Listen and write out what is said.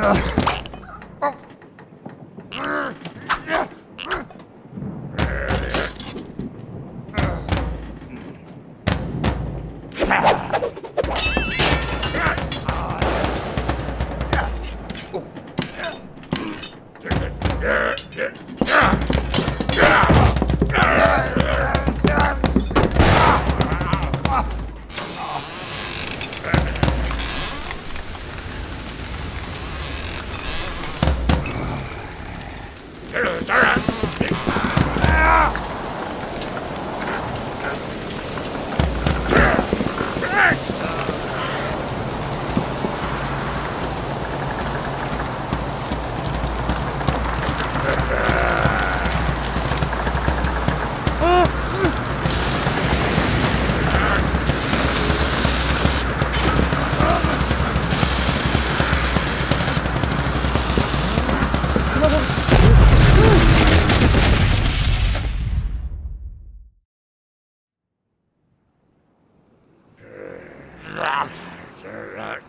Hello, sir. Ugh.